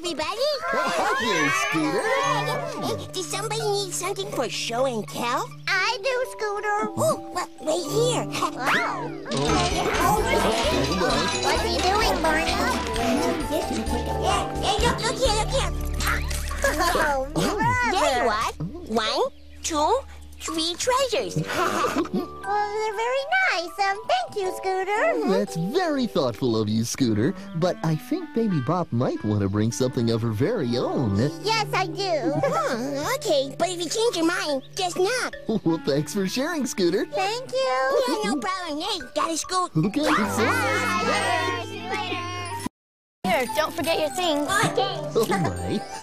everybody. Hi there, Scooter. Does somebody need something for show and tell? I do, Scooter. Oh, well, right here. Wow. What's he doing, Barney? Hey, look, look here, look here. Oh, There you are. One, two, three treasures. Well, they're very nice. Um, thank you, Scooter. That's very thoughtful of you, Scooter. But I think Baby Bop might want to bring something of her very own. Yes, I do. Hmm, okay, but if you change your mind, just knock. Well, thanks for sharing, Scooter. Thank you. Yeah, no problem. Hey, gotta scoot. Okay. Bye. See you later. Here, don't forget your things. Okay. Oh my.